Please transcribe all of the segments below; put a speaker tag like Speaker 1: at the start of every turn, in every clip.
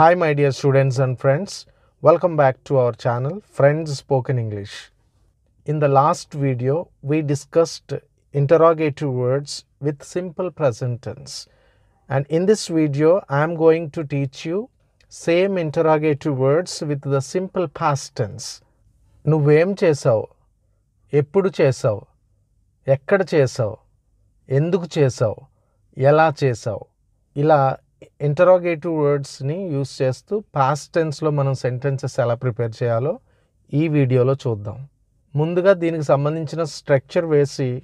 Speaker 1: Hi, my dear students and friends. Welcome back to our channel, Friends Spoken English. In the last video, we discussed interrogative words with simple present tense. And in this video, I am going to teach you same interrogative words with the simple past tense. నువ్వేం చేసావు ఎప్పుడు చేసావు ఎక్కడ చేసావు ఎందుకు చేసావు ఎలా చేసావు ఇలా ఇంటరాగేటివ్ వర్డ్స్ని యూస్ చేస్తూ పాస్ట్ టెన్స్లో మనం సెంటెన్సెస్ ఎలా ప్రిపేర్ చేయాలో ఈ వీడియోలో చూద్దాం. ముందుగా దీనికి సంబంధించిన స్ట్రక్చర్ వేసి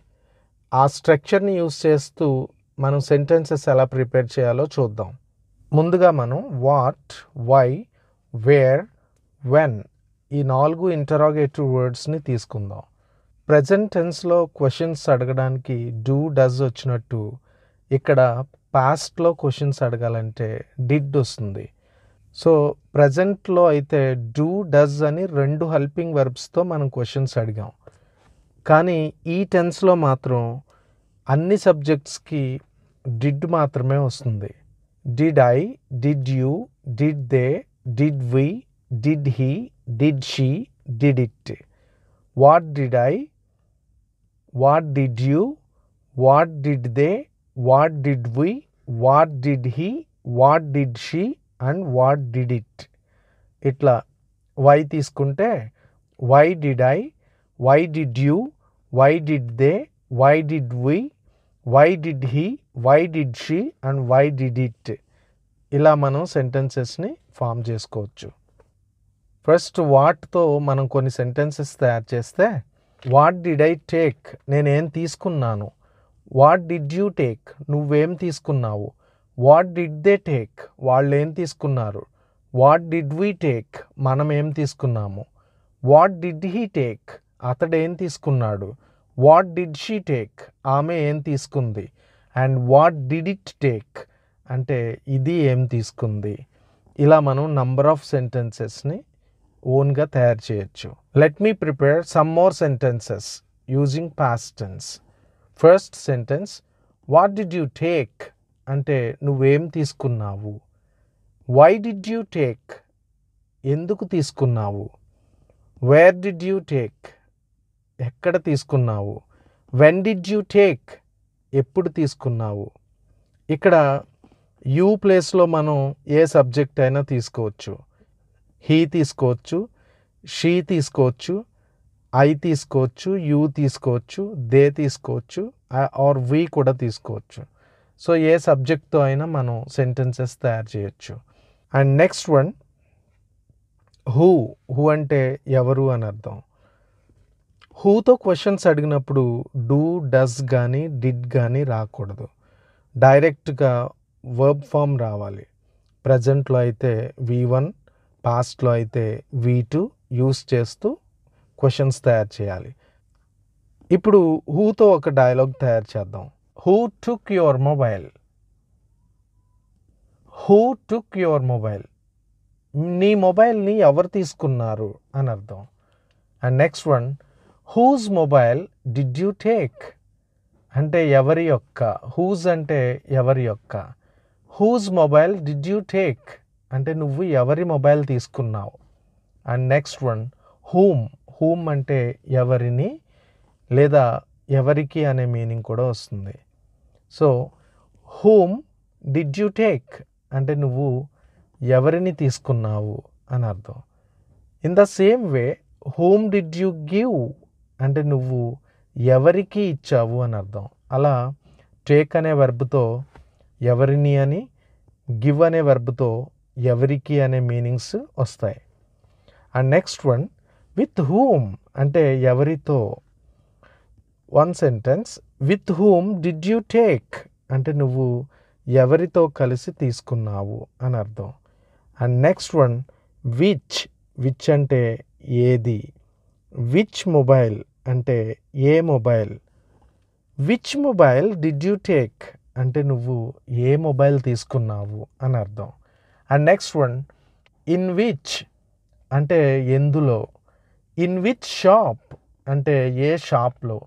Speaker 1: ఆ స్ట్రక్చర్ని యూస్ చేస్తూ మనం సెంటెన్సెస్ ఎలా ప్రిపేర్ చేయాలో చూద్దాం. ముందుగా మనం వాట్ వై వేర్ వెన్ ఈ నాలుగు ఇంటరాగేటివ్ వర్డ్స్ని తీసుకుందాం. ప్రజెంట్ టెన్స్లో క్వశ్చన్స్ అడగడానికి డూ డస్ వచ్చినట్టు ఇక్కడ పాస్ట్లో క్వశ్చన్స్ అడగాలంటే డిడ్ వస్తుంది. సో ప్రజెంట్లో అయితే డూ డస్ అని రెండు హెల్పింగ్ వర్బ్స్తో మనం క్వశ్చన్స్ అడిగాం. కానీ ఈ టెన్స్లో మాత్రం అన్ని సబ్జెక్ట్స్కి డిడ్ మాత్రమే వస్తుంది. Did I did you did they did we did he did she did it what did I what did you what did they what did we what did he what did she and what did it. ఇట్లా why తీసుకుంటే why did I why did you why did they why did we why did he why did she and why did it. ఇలా మనం సెంటెన్సెస్ని form చేసుకోవచ్చు. First వాట్తో మనం కొన్ని sentences తయారు చేస్తే what did I take నేనేం తీసుకున్నాను వాట్ డిడ్ యూ టేక్? నువ్వేం తీసుకున్నావు? What did they take? వాళ్ళు ఏం తీసుకున్నారు? What did we take? మనం ఏం తీసుకున్నాము? What did he take? అతడు తీసుకున్నాడు? What did she take? ఆమె ఏం తీసుకుంది? And what did it take? అంటే ఇది ఏం తీసుకుంది? ఇలా మనం నంబర్ ఆఫ్ సెంటెన్సెస్ని ఓన్గా తయారు చేయొచ్చు. Let me prepare some more sentences using past tense first sentence what did you take అంటే నువ్వేం తీసుకున్నావు? వై డిడ్ యూ టేక్ ఎందుకు తీసుకున్నావు? వేర్ డిడ్ యూ టేక్ ఎక్కడ తీసుకున్నావు? వెన్ డిడ్ యూ టేక్ ఎప్పుడు తీసుకున్నావు? ఇక్కడ యూ ప్లేస్లో మనం ఏ సబ్జెక్ట్ అయినా తీసుకోవచ్చు. హీ తీసుకోవచ్చు షీ తీసుకోవచ్చు ఐ తీసుకోవచ్చు యూ తీసుకోవచ్చు దే తీసుకోవచ్చు ఆర్ వి కూడా తీసుకోవచ్చు. సో ఏ సబ్జెక్ట్తో అయినా మనం సెంటెన్సెస్ తయారు చేయొచ్చు. And next one who who అంటే ఎవరు అని అర్థం. హూతో క్వశ్చన్స్ అడిగినప్పుడు డూ డస్ కానీ డిడ్ కానీ రాకూడదు. డైరెక్ట్గా వర్బ్ ఫామ్ రావాలి. ప్రజెంట్లో అయితే వి వన్ పాస్ట్లో అయితే వి టూ యూస్ చేస్తూ క్వశ్చన్స్ తయారు చేయాలి. ఇప్పుడు హూతో ఒక డైలాగ్ తయారు చేద్దాం. Who took your mobile who took your mobile నీ మొబైల్ని ఎవరు తీసుకున్నారు అని అర్థం. And next one whose mobile did you take అంటే ఎవరి యొక్క? హూజ్ అంటే ఎవరి యొక్క? Whose mobile did you take అంటే నువ్వు ఎవరి మొబైల్ తీసుకున్నావు? And next one whom whom అంటే ఎవరిని లేదా ఎవరికి అనే మీనింగ్ కూడా వస్తుంది. So whom did you take అంటే నువ్వు ఎవరిని తీసుకున్నావు అని అర్థం. In the same way whom did you give అంటే నువ్వు ఎవరికి ఇచ్చావు అని అర్థం. అలా టేక్ అనే వర్బ్తో ఎవరిని అని గివ్ అనే వర్బ్తో ఎవరికి అనే మీనింగ్స్ వస్తాయి. And next one with whom అంటే ఎవరితో? One sentence with whom did you take అంటే నువ్వు ఎవరితో కలిసి తీసుకున్నావు అని అర్థం. And next one which which అంటే ఏది? విచ్ మొబైల్ అంటే ఏ mobile which mobile did you take అంటే నువ్వు ఏ మొబైల్ తీసుకున్నావు అని అర్థం. And next one in which అంటే ఎందులో? ఇన్ విచ్ షాప్ అంటే ఏ షాప్లో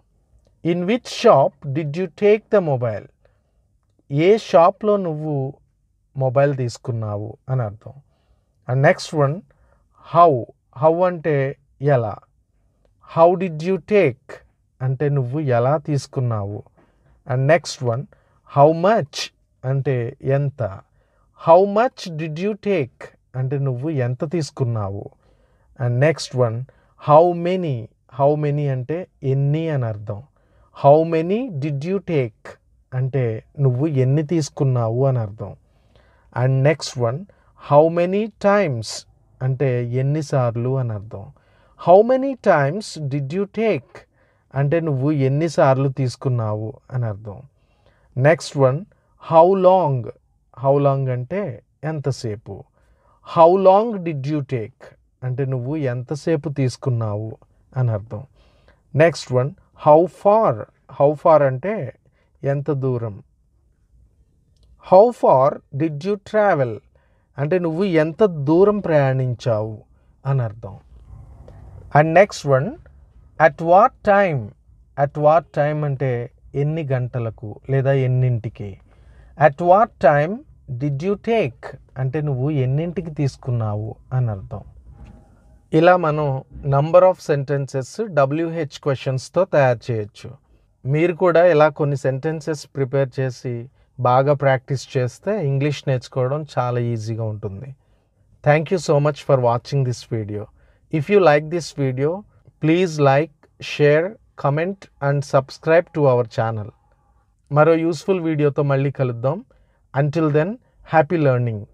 Speaker 1: in which shop did you take the mobile ఏ షాప్లో నువ్వు మొబైల్ తీసుకున్నావు అని అర్థం. And next one how how అంటే ఎలా? హౌ డిడ్ యూ టేక్ అంటే నువ్వు ఎలా తీసుకున్నావు? And next one how much అంటే ఎంత? How much did you take అంటే నువ్వు ఎంత తీసుకున్నావు? And next one how many how many అంటే ఎన్ని అని అర్థం. How many did you take అంటే నువ్వు ఎన్ని తీసుకున్నావు అని అర్థం. And next one how many times అంటే ఎన్నిసార్లు అని అర్థం. How many times did you take అంటే నువ్వు ఎన్నిసార్లు తీసుకున్నావు అని అర్థం. Next one how long how long అంటే ఎంతసేపు how long did you take అంటే నువ్వు ఎంతసేపు తీసుకున్నావు అని అర్థం. Next one how far how far అంటే ఎంత దూరం? How far did you travel అంటే నువ్వు ఎంత దూరం ప్రయాణించావు అని అర్థం. And next one at what time at what time అంటే ఎన్ని గంటలకు లేదా ఎన్నింటికి? At what time did you take అంటే నువ్వు ఎన్నింటికి తీసుకున్నావు అని అర్థం. ఇలా మనం నంబర్ ఆఫ్ సెంటెన్సెస్ డబ్ల్యూహెచ్ క్వశ్చన్స్తో తయారు చేయొచ్చు. మీరు కూడా ఇలా కొన్ని సెంటెన్సెస్ ప్రిపేర్ చేసి బాగా ప్రాక్టీస్ చేస్తే ఇంగ్లీష్ నేర్చుకోవడం చాలా ఈజీగా ఉంటుంది. Thank you so much for watching this video if you like this video please like share comment and subscribe to our channel మరో యూస్ఫుల్ వీడియోతో మళ్ళీ కలుద్దాం. Until then happy learning